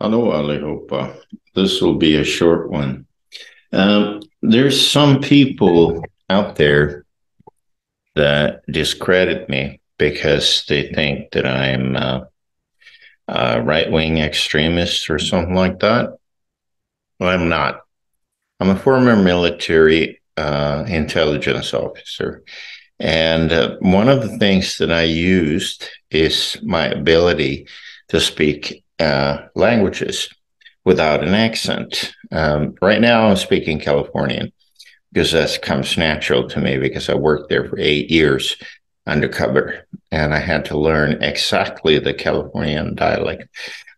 allihopa. This will be a short one. Um, there's some people out there that discredit me because they think that I'm a right wing extremist or something like that. Well, I'm not. I'm a former military uh, intelligence officer. And uh, one of the things that I used is my ability to speak uh, languages without an accent. Um, right now, I'm speaking Californian because that comes natural to me because I worked there for eight years undercover and I had to learn exactly the Californian dialect.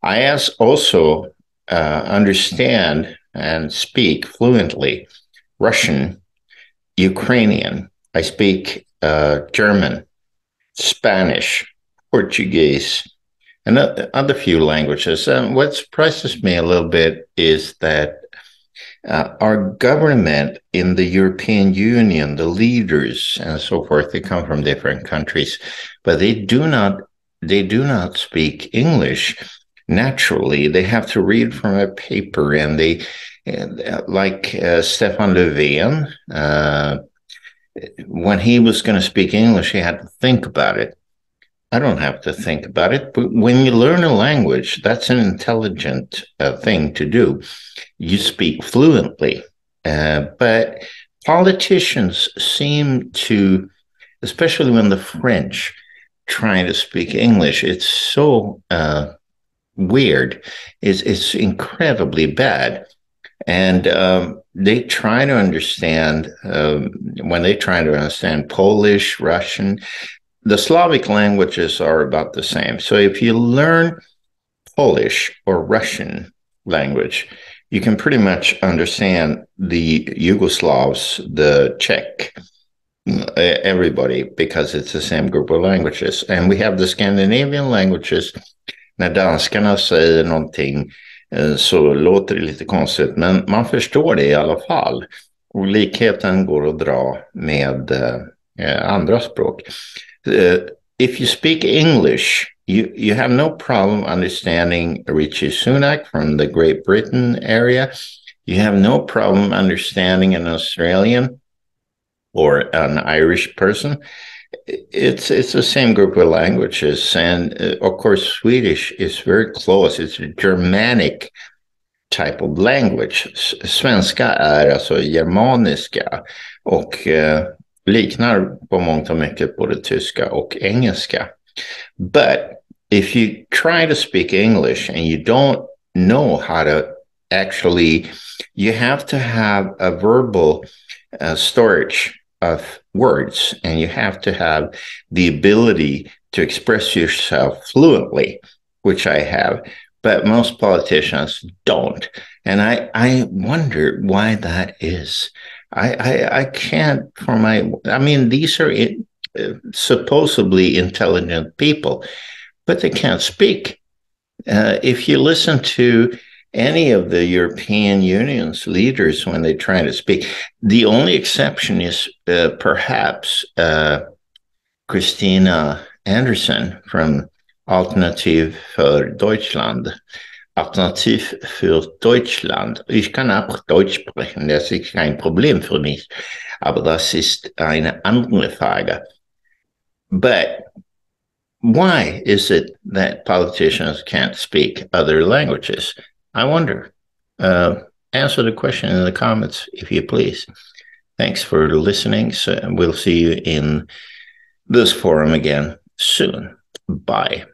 I also uh, understand and speak fluently Russian, Ukrainian. I speak uh, German, Spanish, Portuguese, and other few languages. Um, what surprises me a little bit is that uh, our government in the European Union, the leaders and so forth, they come from different countries, but they do not they do not speak English naturally. They have to read from a paper, and they uh, like uh, Stefan Löfven. Uh, when he was going to speak English, he had to think about it. I don't have to think about it. But when you learn a language, that's an intelligent uh, thing to do. You speak fluently. Uh, but politicians seem to, especially when the French trying to speak English, it's so uh, weird. It's, it's incredibly bad. And um, they try to understand, um, when they try to understand Polish, Russian, the Slavic languages are about the same. So if you learn Polish or Russian language, you can pretty much understand the Yugoslavs, the Czech, everybody, because it's the same group of languages. And we have the Scandinavian languages. När danskarna säger någonting eh, så låter det lite konstigt, men man förstår det i alla fall. Och likheten går att dra med eh, andra språk. Uh, if you speak English, you, you have no problem understanding Rishi Sunak from the Great Britain area. You have no problem understanding an Australian or an Irish person. It's it's the same group of languages, and uh, of course, Swedish is very close. It's a Germanic type of language. Svenska är alltså germaniska och uh, liknar på mångt och mycket både tyska och engelska. But if you try to speak English and you don't know how to actually, you have to have a verbal uh, storage of words and you have to have the ability to express yourself fluently, which I have. But most politicians don't. And I, I wonder why that is. I, I, I can't for my I mean these are it, uh, supposedly intelligent people, but they can't speak. Uh, if you listen to any of the European Union's leaders when they try to speak, the only exception is uh, perhaps uh, Christina Anderson from Alternative for Deutschland. Alternativ für Deutschland. Ich kann auch Deutsch sprechen, das ist kein Problem für mich. Aber das ist eine andere Frage. But why is it that politicians can't speak other languages? I wonder. Uh, answer the question in the comments, if you please. Thanks for listening. So we'll see you in this forum again soon. Bye.